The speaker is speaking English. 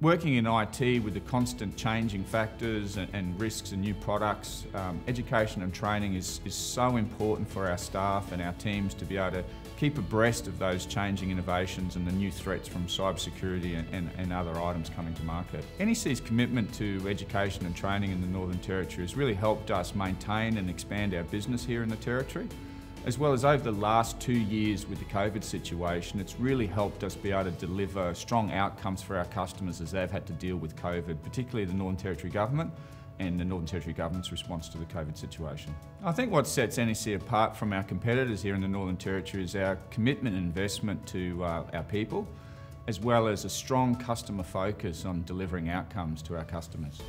Working in IT with the constant changing factors and, risks and new products, um, education and training is, is so important for our staff and our teams to be able to keep abreast of those changing innovations and the new threats from cybersecurity and, and, and other items coming to market. NEC's commitment to education and training in the Northern Territory has really helped us maintain and expand our business here in the Territory as well as over the last two years with the COVID situation, it's really helped us be able to deliver strong outcomes for our customers as they've had to deal with COVID, particularly the Northern Territory Government and the Northern Territory Government's response to the COVID situation. I think what sets NEC apart from our competitors here in the Northern Territory is our commitment and investment to uh, our people, as well as a strong customer focus on delivering outcomes to our customers.